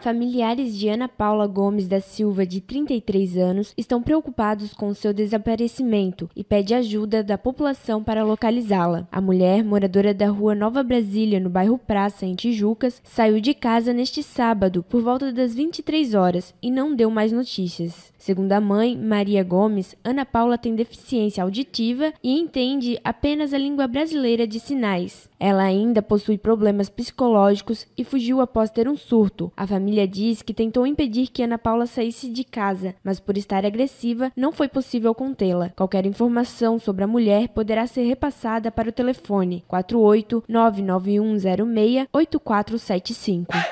Familiares de Ana Paula Gomes da Silva, de 33 anos, estão preocupados com seu desaparecimento e pede ajuda da população para localizá-la. A mulher, moradora da rua Nova Brasília, no bairro Praça, em Tijucas, saiu de casa neste sábado por volta das 23 horas e não deu mais notícias. Segundo a mãe, Maria Gomes, Ana Paula tem deficiência auditiva e entende apenas a língua brasileira de sinais. Ela ainda possui problemas psicológicos e fugiu após ter um surto. A família diz que tentou impedir que Ana Paula saísse de casa, mas por estar agressiva, não foi possível contê-la. Qualquer informação sobre a mulher poderá ser repassada para o telefone 48 99106 8475.